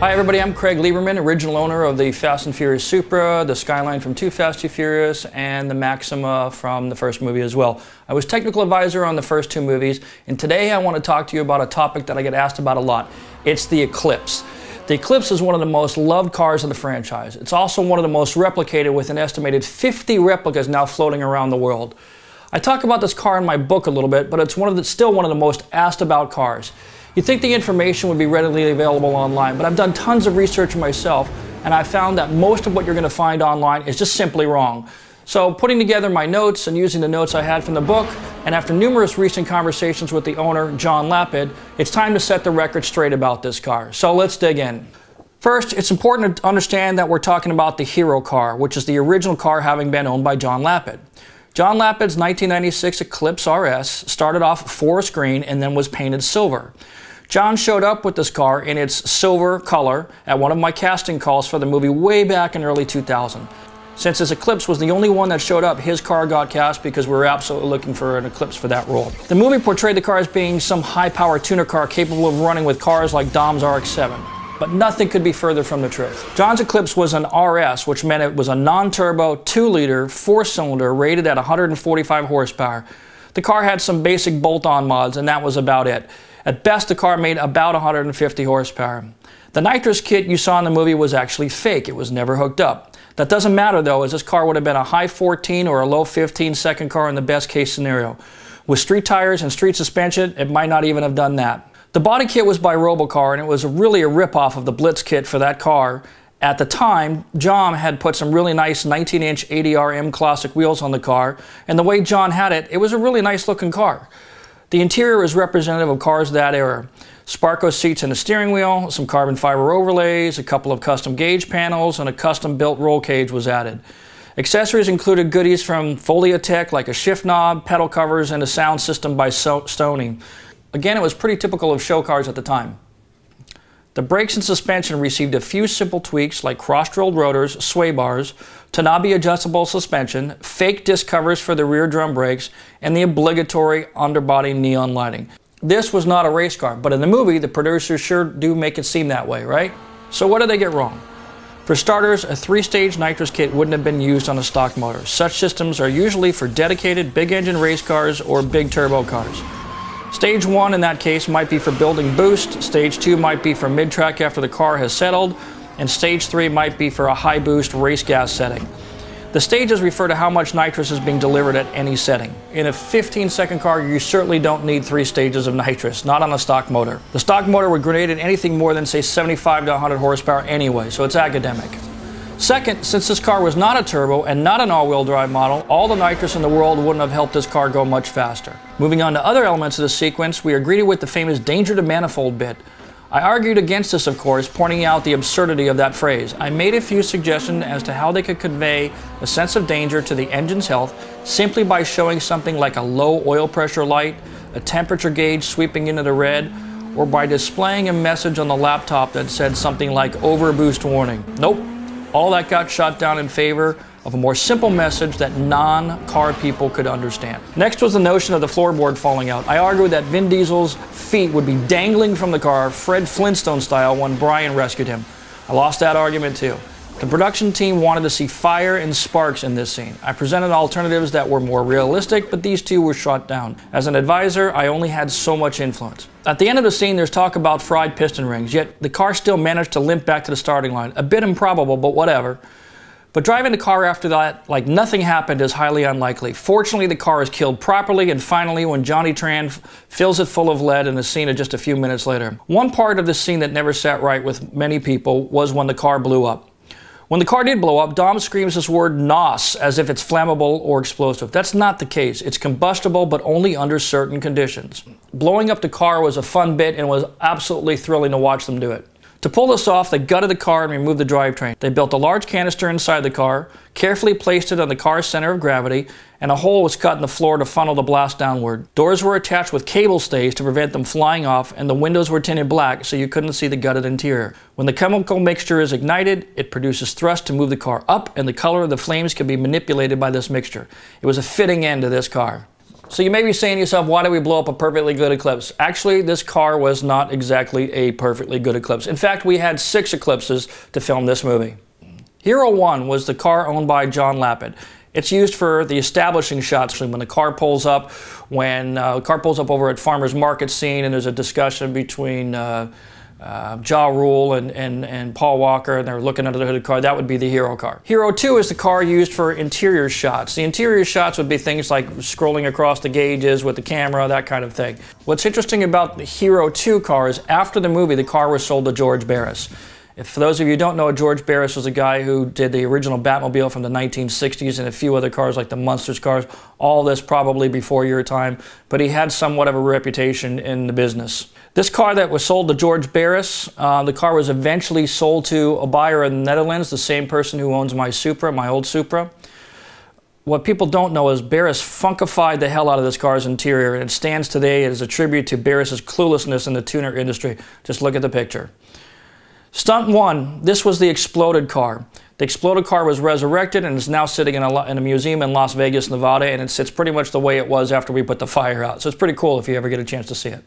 Hi everybody, I'm Craig Lieberman, original owner of the Fast and Furious Supra, the Skyline from 2 Fast 2 Furious, and the Maxima from the first movie as well. I was technical advisor on the first two movies, and today I want to talk to you about a topic that I get asked about a lot. It's the Eclipse. The Eclipse is one of the most loved cars in the franchise. It's also one of the most replicated with an estimated 50 replicas now floating around the world. I talk about this car in my book a little bit, but it's one of the, still one of the most asked about cars. You'd think the information would be readily available online, but I've done tons of research myself, and I found that most of what you're going to find online is just simply wrong. So, putting together my notes and using the notes I had from the book, and after numerous recent conversations with the owner, John Lapid, it's time to set the record straight about this car. So, let's dig in. First, it's important to understand that we're talking about the Hero car, which is the original car having been owned by John Lapid. John Lapid's 1996 Eclipse RS started off forest green and then was painted silver. John showed up with this car in its silver color at one of my casting calls for the movie way back in early 2000. Since his Eclipse was the only one that showed up, his car got cast because we were absolutely looking for an Eclipse for that role. The movie portrayed the car as being some high-power tuner car capable of running with cars like Dom's RX-7 but nothing could be further from the truth. John's Eclipse was an RS, which meant it was a non-turbo, 2-liter, 4-cylinder rated at 145 horsepower. The car had some basic bolt-on mods, and that was about it. At best, the car made about 150 horsepower. The nitrous kit you saw in the movie was actually fake. It was never hooked up. That doesn't matter though, as this car would have been a high 14 or a low 15 second car in the best case scenario. With street tires and street suspension, it might not even have done that. The body kit was by Robocar and it was really a ripoff of the Blitz kit for that car. At the time, John had put some really nice 19 inch ADR M classic wheels on the car, and the way John had it, it was a really nice looking car. The interior is representative of cars that era. Sparco seats and a steering wheel, some carbon fiber overlays, a couple of custom gauge panels, and a custom built roll cage was added. Accessories included goodies from Foliatech like a shift knob, pedal covers, and a sound system by Sony. Again, it was pretty typical of show cars at the time. The brakes and suspension received a few simple tweaks like cross-drilled rotors, sway bars, Tanabe adjustable suspension, fake disc covers for the rear drum brakes, and the obligatory underbody neon lighting. This was not a race car, but in the movie, the producers sure do make it seem that way, right? So what did they get wrong? For starters, a three-stage nitrous kit wouldn't have been used on a stock motor. Such systems are usually for dedicated big-engine race cars or big turbo cars. Stage one in that case might be for building boost, stage two might be for mid-track after the car has settled, and stage three might be for a high boost race gas setting. The stages refer to how much nitrous is being delivered at any setting. In a 15 second car, you certainly don't need three stages of nitrous, not on a stock motor. The stock motor would grenade at anything more than say 75 to 100 horsepower anyway, so it's academic. Second, since this car was not a turbo and not an all-wheel drive model, all the nitrous in the world wouldn't have helped this car go much faster. Moving on to other elements of the sequence, we are greeted with the famous danger to manifold bit. I argued against this, of course, pointing out the absurdity of that phrase. I made a few suggestions as to how they could convey a sense of danger to the engine's health simply by showing something like a low oil pressure light, a temperature gauge sweeping into the red, or by displaying a message on the laptop that said something like overboost warning. Nope, all that got shot down in favor of a more simple message that non-car people could understand. Next was the notion of the floorboard falling out. I argued that Vin Diesel's feet would be dangling from the car, Fred Flintstone style, when Brian rescued him. I lost that argument too. The production team wanted to see fire and sparks in this scene. I presented alternatives that were more realistic, but these two were shot down. As an advisor, I only had so much influence. At the end of the scene, there's talk about fried piston rings, yet the car still managed to limp back to the starting line. A bit improbable, but whatever. But driving the car after that, like nothing happened, is highly unlikely. Fortunately, the car is killed properly, and finally, when Johnny Tran fills it full of lead in a scene of just a few minutes later. One part of the scene that never sat right with many people was when the car blew up. When the car did blow up, Dom screams this word NOS as if it's flammable or explosive. That's not the case. It's combustible, but only under certain conditions. Blowing up the car was a fun bit and was absolutely thrilling to watch them do it. To pull this off, they gutted the car and removed the drivetrain. They built a large canister inside the car, carefully placed it on the car's center of gravity, and a hole was cut in the floor to funnel the blast downward. Doors were attached with cable stays to prevent them flying off, and the windows were tinted black so you couldn't see the gutted interior. When the chemical mixture is ignited, it produces thrust to move the car up, and the color of the flames can be manipulated by this mixture. It was a fitting end to this car. So you may be saying to yourself, why did we blow up a perfectly good Eclipse? Actually, this car was not exactly a perfectly good Eclipse. In fact, we had six Eclipses to film this movie. Hero 1 was the car owned by John Lapid. It's used for the establishing shots when the car pulls up, when uh, the car pulls up over at farmer's market scene and there's a discussion between uh, uh, Ja Rule and, and, and Paul Walker, and they're looking under the hood of the car, that would be the Hero car. Hero 2 is the car used for interior shots. The interior shots would be things like scrolling across the gauges with the camera, that kind of thing. What's interesting about the Hero 2 car is after the movie, the car was sold to George Barris. If, for those of you who don't know, George Barris was a guy who did the original Batmobile from the 1960s and a few other cars like the Munsters cars. All this probably before your time, but he had somewhat of a reputation in the business. This car that was sold to George Barris, uh, the car was eventually sold to a buyer in the Netherlands, the same person who owns my Supra, my old Supra. What people don't know is Barris funkified the hell out of this car's interior, and it stands today as a tribute to Barris's cluelessness in the tuner industry. Just look at the picture. Stunt one, this was the exploded car. The exploded car was resurrected and is now sitting in a, in a, museum in Las Vegas, Nevada, and it sits pretty much the way it was after we put the fire out. So it's pretty cool if you ever get a chance to see it.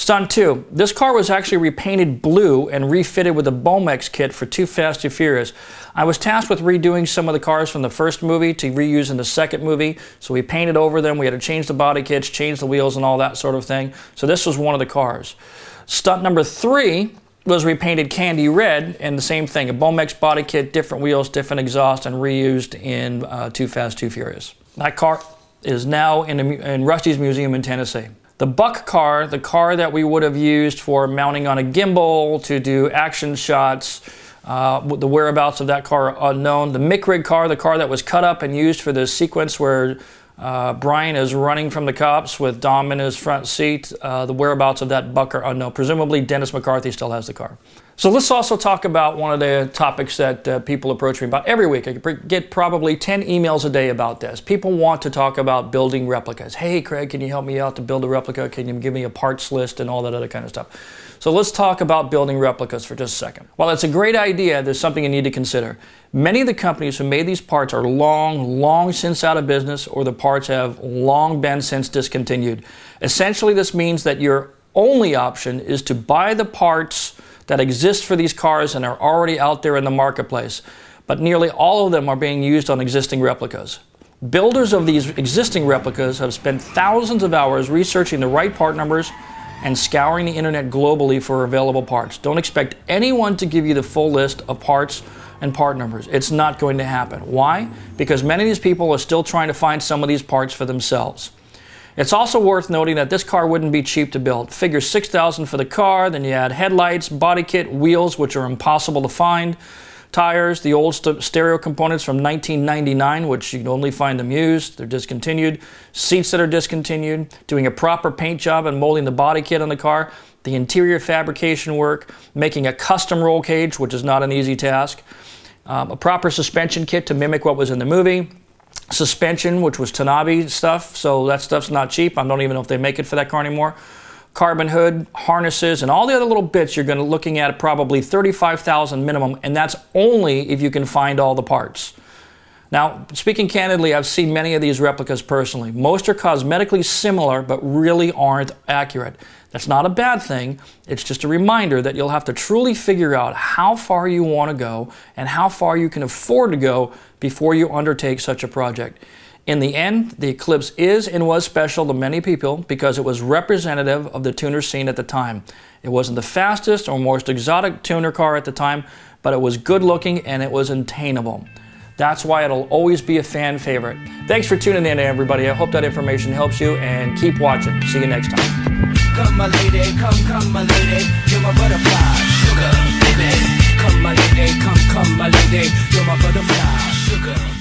Stunt 2. This car was actually repainted blue and refitted with a Bomex kit for 2 Fast 2 Furious. I was tasked with redoing some of the cars from the first movie to reuse in the second movie, so we painted over them. We had to change the body kits, change the wheels, and all that sort of thing. So this was one of the cars. Stunt number 3 was repainted candy red and the same thing, a Bomex body kit, different wheels, different exhaust, and reused in uh, 2 Fast, 2 Furious. That car is now in, a, in Rusty's Museum in Tennessee. The Buck car, the car that we would have used for mounting on a gimbal to do action shots, uh, the whereabouts of that car are unknown. The McRig car, the car that was cut up and used for the sequence where uh, Brian is running from the cops with Dom in his front seat. Uh, the whereabouts of that buck are unknown. Presumably, Dennis McCarthy still has the car. So let's also talk about one of the topics that uh, people approach me about every week. I get probably 10 emails a day about this. People want to talk about building replicas. Hey, Craig, can you help me out to build a replica? Can you give me a parts list and all that other kind of stuff? So let's talk about building replicas for just a second. While it's a great idea, there's something you need to consider. Many of the companies who made these parts are long, long since out of business, or the parts have long been since discontinued. Essentially, this means that your only option is to buy the parts that exist for these cars and are already out there in the marketplace. But nearly all of them are being used on existing replicas. Builders of these existing replicas have spent thousands of hours researching the right part numbers and scouring the internet globally for available parts. Don't expect anyone to give you the full list of parts and part numbers. It's not going to happen. Why? Because many of these people are still trying to find some of these parts for themselves. It's also worth noting that this car wouldn't be cheap to build. Figure 6000 for the car, then you add headlights, body kit, wheels, which are impossible to find, tires, the old st stereo components from 1999, which you can only find them used, they're discontinued, seats that are discontinued, doing a proper paint job and molding the body kit on the car, the interior fabrication work, making a custom roll cage, which is not an easy task, um, a proper suspension kit to mimic what was in the movie, suspension, which was Tanabe stuff, so that stuff's not cheap. I don't even know if they make it for that car anymore carbon hood, harnesses, and all the other little bits, you're going to looking at probably 35,000 minimum, and that's only if you can find all the parts. Now, speaking candidly, I've seen many of these replicas personally. Most are cosmetically similar, but really aren't accurate. That's not a bad thing. It's just a reminder that you'll have to truly figure out how far you want to go and how far you can afford to go before you undertake such a project. In the end, the Eclipse is and was special to many people because it was representative of the tuner scene at the time. It wasn't the fastest or most exotic tuner car at the time, but it was good looking and it was attainable. That's why it'll always be a fan favorite. Thanks for tuning in, everybody. I hope that information helps you and keep watching. See you next time come my lady, come, come my lady, you're my butterfly, sugar, baby. Come my lady, come, come my lady, you're my butterfly, sugar.